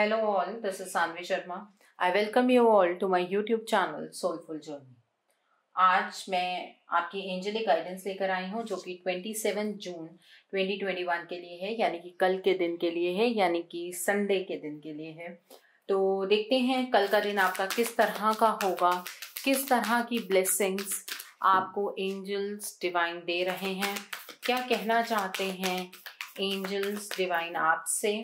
Hello all, this is Sanvi Sharma. I welcome you all to my YouTube channel Soulful Journey. आज मैं आपकी angelic guidance लेकर आई हूँ जो कि 27 जून 2021 के लिए है यानी कि कल के दिन के लिए है यानी कि संडे के दिन के लिए है तो देखते हैं कल का दिन आपका किस तरह का होगा किस तरह की ब्लेसिंग्स आपको एंजल्स डिवाइन दे रहे हैं क्या कहना चाहते हैं एंजल्स डिवाइन आपसे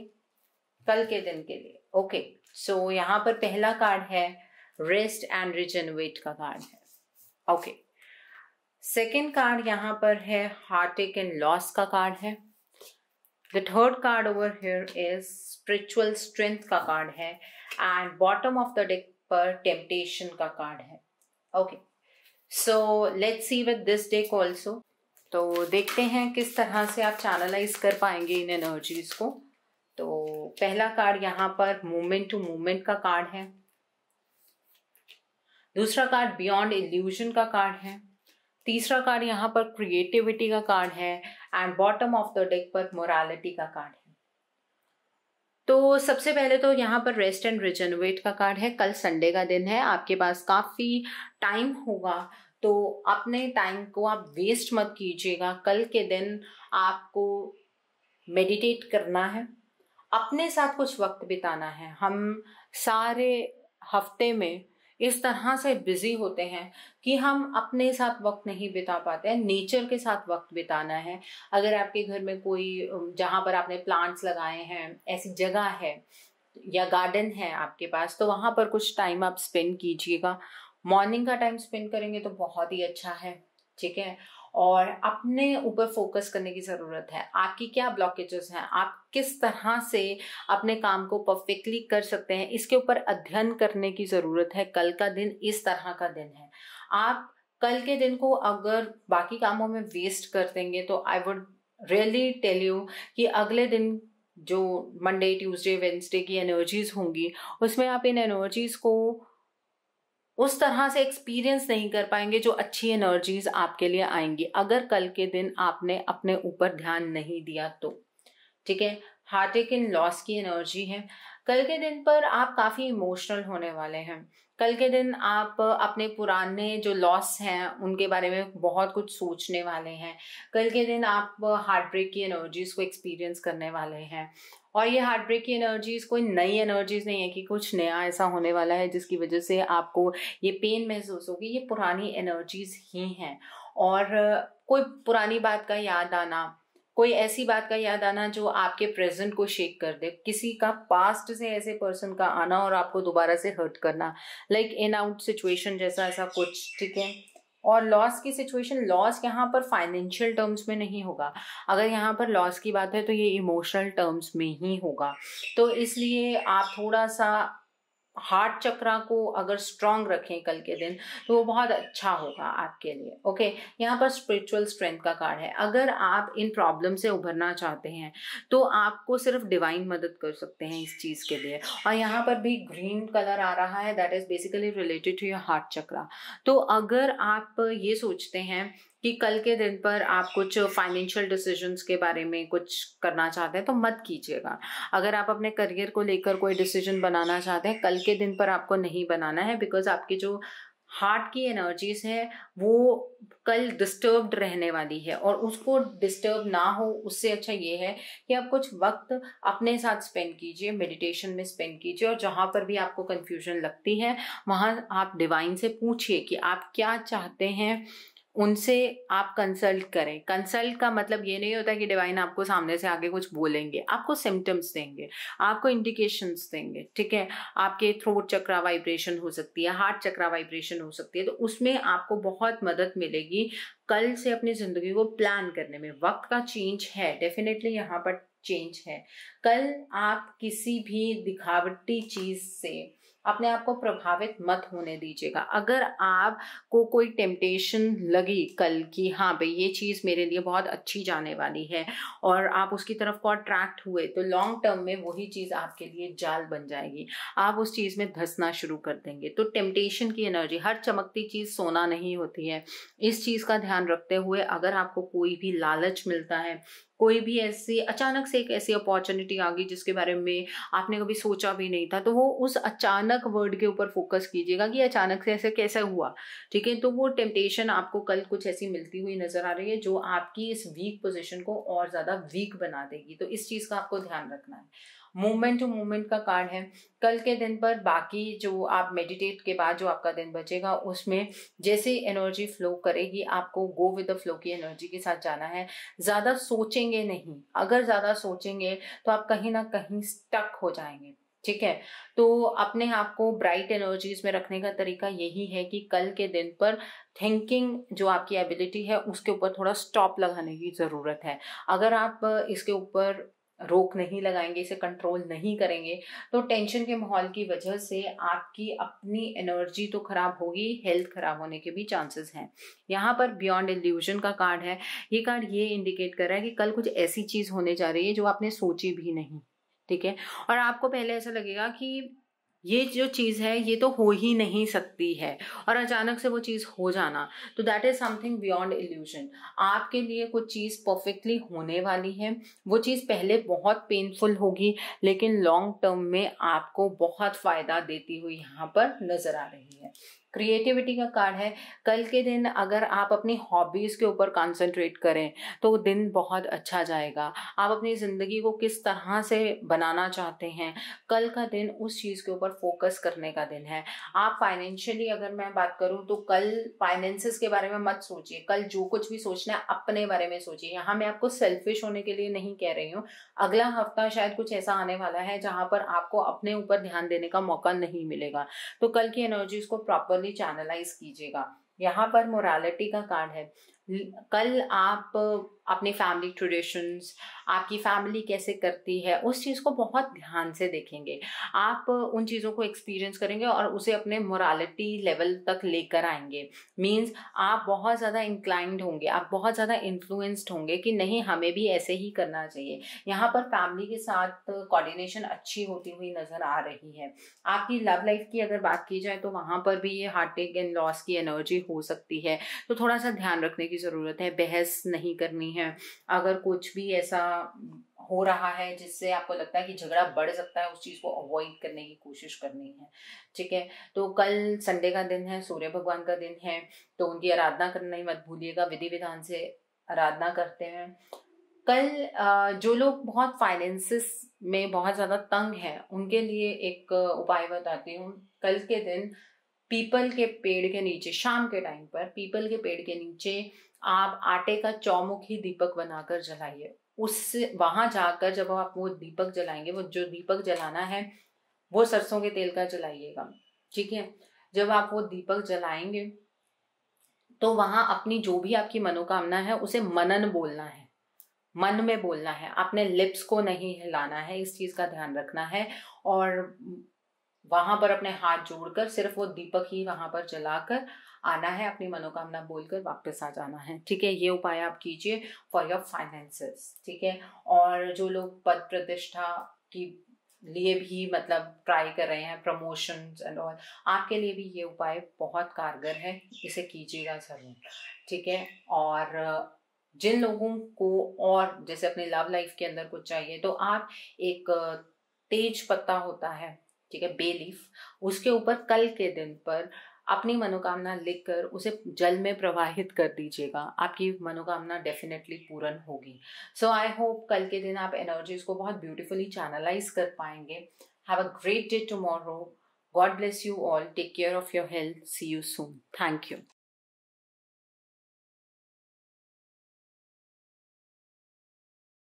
कल के दिन के लिए। ओके सो यहाँ पर पहला कार्ड है रेस्ट एंड रिजेनवेट का कार्ड है। ओके सेकेंड कार्ड यहाँ पर है हार्टेक एंड लॉस का कार्ड है। The third card over here is spiritual strength का कार्ड है and bottom of the deck पर टेम्पटेशन का कार्ड है। Okay so let's see with this deck also तो देखते हैं किस तरह से आप चैनलाइज कर पाएँगे इन एनर्जीज को। तो पहला कार्ड यहाँ पर मूवमेंट टू मूवमेंट का कार्ड है। दूसरा कार्ड बियॉन्ड इल्यूजन का कार्ड है। तीसरा कार्ड यहाँ पर क्रिएटिविटी का कार्ड है and bottom of the deck पर मोरालिटी का कार्ड है। तो सबसे पहले तो यहाँ पर रेस्ट एंड रिजनवेट का कार्ड है। कल संडे का दिन है, आपके पास काफ़ी टाइम होगा। तो अपने टाइम को आप वेस्ट मत कीजिएगा। कल के दिन आपको मेडिटेट करना है। अपने साथ कुछ वक्त बिताना है। हम सारे हफ़्ते में इस तरह से बिज़ी होते हैं कि हम अपने साथ वक्त नहीं बिता पाते हैं। नेचर के साथ वक्त बिताना है। अगर आपके घर में कोई, जहाँ पर आपने प्लांट्स लगाए हैं, ऐसी जगह है या गार्डन है आपके पास तो वहाँ पर कुछ टाइम आप स्पेंड कीजिएगा। मॉर्निंग का टाइम स्पेंड करेंगे तो बहुत ही अच्छा है, ठीक है? और अपने ऊपर फोकस करने की ज़रूरत है। आपकी क्या ब्लॉकेजेस हैं? आप किस तरह से अपने काम को परफेक्टली कर सकते हैं? इसके ऊपर अध्ययन करने की ज़रूरत है। कल का दिन इस तरह का दिन है। आप कल के दिन को अगर बाकी कामों में वेस्ट कर देंगे तो I would really tell you कि अगले दिन जो मंडे ट्यूसडे वेंसडे की एनर्जीज होंगी, उसमें आप इन एनर्जीज को उस तरह से एक्सपीरियंस नहीं कर पाएँगे जो अच्छी एनर्जीज आपके लिए आएँगी। अगर कल के दिन आपने अपने ऊपर ध्यान नहीं दिया तो। ठीक है? हार्ट एक इन लॉस की एनर्जी है। कल के दिन पर आप काफ़ी इमोशनल होने वाले हैं। कल के दिन आप अपने पुराने जो लॉस हैं, उनके बारे में बहुत कुछ सोचने वाले हैं। कल के दिन आप हार्ट ब्रेक की एनर्जीज को एक्सपीरियंस करने वाले हैं। और ये हार्ट ब्रेक की एनर्जीज कोई नई एनर्जीज नहीं है कि कुछ नया ऐसा होने वाला है जिसकी वजह से आपको ये पेन महसूस होगी। ये पुरानी एनर्जीज ही हैं। और, कोई पुरानी बात का याद आना, कोई ऐसी बात का याद आना जो आपके प्रेजेंट को शेक कर दे। किसी का पास्ट से ऐसे पर्सन का आना और आपको दोबारा से हर्ट करना। लाइक इन आउट सिचुएशन जैसा ऐसा कुछ, ठीक है? और लॉस की सिचुएशन लॉस यहाँ पर फाइनेंशियल टर्म्स में नहीं होगा। अगर यहाँ पर लॉस की बात है तो ये इमोशनल टर्म्स में ही होगा। तो इसलिए आप थोड़ा सा हार्ट चक्रा को अगर स्ट्रांग रखें कल के दिन तो वो बहुत अच्छा होगा आपके लिए ओके यहाँ पर स्पिरिचुअल स्ट्रेंथ का कार्ड है। अगर आप इन प्रॉब्लम से उभरना चाहते हैं तो आपको सिर्फ़ डिवाइन मदद कर सकते हैं इस चीज़ के लिए। और यहाँ पर भी ग्रीन कलर आ रहा है that is basically related to your heart chakra तो अगर आप ये सोचते हैं कि कल के दिन पर आप कुछ फाइनेंशियल डिसीजंस के बारे में कुछ करना चाहते हैं तो मत कीजिएगा। अगर आप अपने करियर को लेकर कोई डिसीज़न बनाना चाहते हैं, कल के दिन पर आपको नहीं बनाना है बिकॉज़ आपकी जो हार्ट की एनर्जीज है, वो कल डिस्टर्ब्ड रहने वाली है। और उसको डिस्टर्ब ना हो, उससे अच्छा ये है कि आप कुछ वक्त अपने साथ स्पेंड कीजिए मेडिटेशन में स्पेंड कीजिए, और जहाँ पर भी आपको कंफ्यूजन लगती है, वहाँ आप डिवाइन से पूछिए कि आप क्या चाहते हैं उनसे आप कंसल्ट करें। कंसल्ट का मतलब ये नहीं होता कि डिवाइन आपको सामने से आगे कुछ बोलेंगे। आपको सिम्टम्स देंगे, आपको इंडिकेशंस देंगे, ठीक है? आपके थ्रोट चक्रा वाइब्रेशन हो सकती है हार्ट चक्रा वाइब्रेशन हो सकती है तो उसमें आपको बहुत मदद मिलेगी कल से अपनी ज़िंदगी को प्लान करने में। वक्त का चेंज है डेफिनेटली यहाँ पर चेंज है। कल आप किसी भी दिखावटी चीज़ से अपने आप को प्रभावित मत होने दीजिएगा। अगर आप को कोई टेम्पटेशन लगी कल की हाँ भाई, ये चीज़ मेरे लिए बहुत अच्छी जाने वाली है और आप उसकी तरफ़ को अट्रैक्ट हुए तो लॉन्ग टर्म में वही चीज़ आपके लिए जाल बन जाएगी। आप उस चीज़ में धसना शुरू कर देंगे। तो टेम्पटेशन की एनर्जी हर चमकती चीज़ सोना नहीं होती है। इस चीज़ का ध्यान रखते हुए अगर आपको कोई भी लालच मिलता है, कोई भी ऐसी, अचानक से एक ऐसी अपॉर्चुनिटी आ गई जिसके बारे में आपने कभी सोचा भी नहीं था तो वो उस अचानक वर्ड के ऊपर फोकस कीजिएगा कि अचानक से ऐसे कैसे हुआ, ठीक है? तो वो टेम्पटेशन आपको कल कुछ ऐसी मिलती हुई नज़र आ रही है जो आपकी इस वीक पोजिशन को और ज़्यादा वीक बना देगी। तो इस चीज़ का आपको ध्यान रखना है। मूवमेंट टू मूवमेंट का कार्ड है। कल के दिन पर बाकी जो आप मेडिटेट के बाद जो आपका दिन बचेगा, उसमें जैसे एनर्जी फ्लो करेगी, आपको गो विद द फ्लो की एनर्जी के साथ जाना है। ज़्यादा सोचेंगे नहीं। अगर ज़्यादा सोचेंगे तो आप कहीं ना कहीं स्टक हो जाएँगे। ठीक है? तो अपने आप को ब्राइट एनर्जीज में रखने का तरीका यही है कि कल के दिन पर थिंकिंग जो आपकी एबिलिटी है, उसके ऊपर थोड़ा स्टॉप लगाने की ज़रूरत है। अगर आप इसके ऊपर रोक नहीं लगाएँगे, इसे कंट्रोल नहीं करेंगे तो टेंशन के माहौल की वजह से आपकी अपनी एनर्जी तो खराब होगी हेल्थ खराब होने के भी चांसेस हैं। यहाँ पर बियॉन्ड एल्यूजन का कार्ड है। ये कार्ड ये इंडिकेट कर रहा है कि कल कुछ ऐसी चीज़ होने जा रही है जो आपने सोची भी नहीं, ठीक है? और आपको पहले ऐसा लगेगा कि ये जो चीज़ है, ये तो हो ही नहीं सकती है। और अचानक से वो चीज़ हो जाना तो that is something beyond illusion आपके लिए कुछ चीज़ परफेक्टली होने वाली है। वो चीज़ पहले बहुत पेनफुल होगी, लेकिन लॉन्ग टर्म में आपको बहुत फ़ायदा देती हुई यहाँ पर नज़र आ रही है। क्रिएटिविटी का कार्ड है। कल के दिन अगर आप अपनी हॉबीज़ के ऊपर कंसंट्रेट करें तो दिन बहुत अच्छा जाएगा। आप अपनी ज़िंदगी को किस तरह से बनाना चाहते हैं, कल का दिन उस चीज़ के ऊपर फोकस करने का दिन है। आप फाइनेंशियली अगर मैं बात करूँ तो कल फाइनेंसिस के बारे में मत सोचिए। कल जो कुछ भी सोचना है, अपने बारे में सोचिए। यहाँ मैं आपको सेल्फिश होने के लिए नहीं कह रही हूँ। अगला हफ़्ता शायद कुछ ऐसा आने वाला है, जहाँ पर आपको अपने ऊपर ध्यान देने का मौका नहीं मिलेगा। तो कल की एनर्जीज को प्रॉपरली प्रॉपरली चैनलाइज कीजिएगा। यहाँ पर मोरालिटी का कार्ड है। कल आप अपने फैमिली ट्रेडिशंस आपकी फैमिली कैसे करती है, उस चीज़ को बहुत ध्यान से देखेंगे। आप उन चीज़ों को एक्सपीरियंस करेंगे और उसे अपने मोरालिटी लेवल तक लेकर आएँगे। मींस आप बहुत ज़्यादा इंक्लाइंड होंगे, आप बहुत ज़्यादा इन्फ्लुएंस्ड होंगे कि नहीं, हमें भी ऐसे ही करना चाहिए। यहाँ पर फैमिली के साथ कोऑर्डिनेशन अच्छी होती हुई नज़र आ रही है। आपकी लव लाइफ की अगर बात की जाए तो वहाँ पर भी ये हार्ट एंड लॉस की एनर्जी हो सकती है। तो थोड़ा सा ध्यान रखने की ज़रूरत है, बहस नहीं करनी है। अगर कुछ भी ऐसा हो रहा है जिससे आपको लगता है कि झगड़ा बढ़ सकता है, उस चीज़ को अवॉइड करने की कोशिश करनी है, ठीक है? तो कल संडे का दिन है, सूर्य भगवान का दिन है तो उनकी आराधना करना ही मत भूलिएगा, विधि विधान से आराधना करते हैं। कल जो लोग बहुत फाइनेंसिस में बहुत ज़्यादा तंग हैं, उनके लिए एक उपाय बताती हूँ। कल के दिन पीपल के पेड़ के नीचे, शाम के टाइम पर पीपल के पेड़ के नीचे आप आटे का चौमुखी दीपक बनाकर जलाइए। उससे वहाँ जाकर जब आप वो दीपक जलाएँगे, वो जो दीपक जलाना है, वो सरसों के तेल का जलाइएगा। ठीक है? जब आप वो दीपक जलाएँगे तो वहाँ अपनी जो भी आपकी मनोकामना है, उसे मनन बोलना है। मन में बोलना है। अपने लिप्स को नहीं हिलाना है, इस चीज़ का ध्यान रखना है। और वहाँ पर अपने हाथ जोड़कर सिर्फ़ वो दीपक ही वहाँ पर जलाकर आना है, अपनी मनोकामना बोलकर वापस आ जाना है। ठीक है, ये उपाय आप कीजिए फॉर योर फाइनेंसेस ठीक है? और जो लोग पद प्रतिष्ठा की लिए भी मतलब ट्राई कर रहे हैं प्रमोशन एंड ऑल आपके लिए भी ये उपाय बहुत कारगर है, इसे कीजिएगा ज़रूर, ठीक है? और जिन लोगों को और जैसे अपनी लव लाइफ के अंदर कुछ चाहिए तो आप एक तेज पत्ता होता है ठीक है, बेलीफ, उसके ऊपर कल के दिन पर अपनी मनोकामना लिखकर उसे जल में प्रवाहित कर दीजिएगा। आपकी मनोकामना डेफिनेटली पूर्ण होगी। सो आई होप कल के दिन आप एनर्जीज को बहुत ब्यूटीफुली चैनलाइज कर पाएँगे। Have a great day tomorrow God bless you all take care of your health see you soon thank you